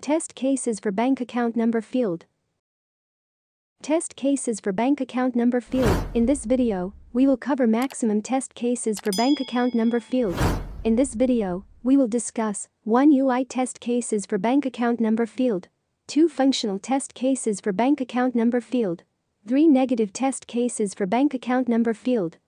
Test cases for bank account number field. Test cases for bank account number field. In this video, we will cover maximum test cases for bank account number field. In this video, we will discuss 1 UI test cases for bank account number field, 2 functional test cases for bank account number field, 3 negative test cases for bank account number field.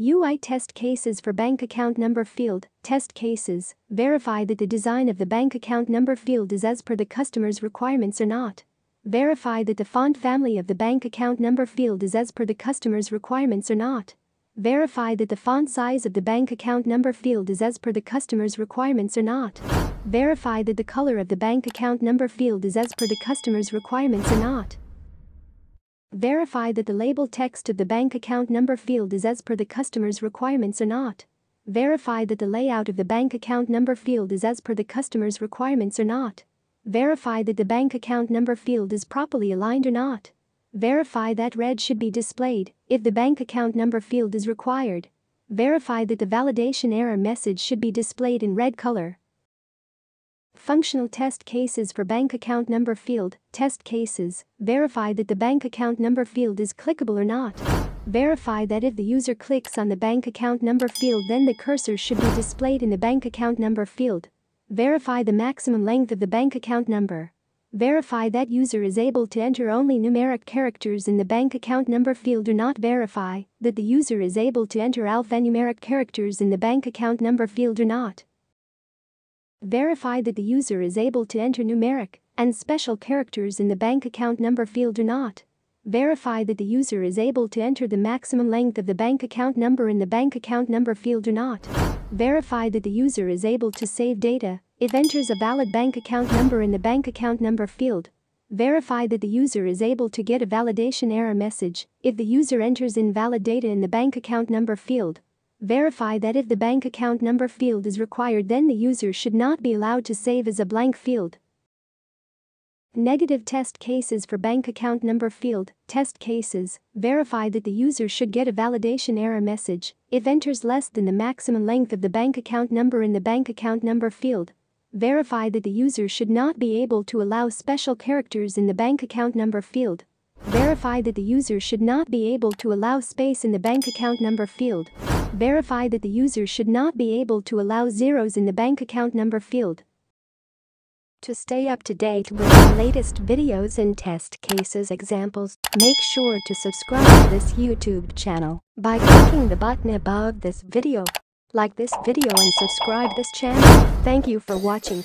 UI test cases for bank account number field, test cases, verify that the design of the bank account number field is as per the customer's requirements or not. Verify that the font family of the bank account number field is as per the customer's requirements or not. Verify that the font size of the bank account number field is as per the customer's requirements or not. Verify that the color of the bank account number field is as per the customer's requirements or not. Verify that the label text of the bank account number field is as per the customer's requirements or not. Verify that the layout of the bank account number field is as per the customer's requirements or not. Verify that the bank account number field is properly aligned or not. Verify that red should be displayed if the bank account number field is required. Verify that the validation error message should be displayed in red color. Functional test cases for bank account number field, test cases, verify that the bank account number field is clickable or not. Verify that if the user clicks on the bank account number field then the cursor should be displayed in the bank account number field. Verify the maximum length of the bank account number. Verify that user is able to enter only numeric characters in the bank account number field do not verify that the user is able to enter alphanumeric characters in the bank account number field or not. Verify that the user is able to enter numeric and special characters in the bank account number field or not. Verify that the user is able to enter the maximum length of the bank account number in the bank account number field or not. Verify that the user is able to save data if enters a valid bank account number in the bank account number field. Verify that the user is able to get a validation error message if the user enters invalid data in the bank account number field. Verify that if the bank account number field is required then the user should not be allowed to save as a blank field. Negative test cases for bank account number field, test cases, verify that the user should get a validation error message if enters less than the maximum length of the bank account number in the bank account number field. Verify that the user should not be able to allow special characters in the bank account number field. Verify that the user should not be able to allow space in the bank account number field. Verify that the user should not be able to allow zeros in the bank account number field. To stay up to date with the latest videos and test cases examples, make sure to subscribe to this YouTube channel by clicking the button above this video. Like this video and subscribe this channel. Thank you for watching.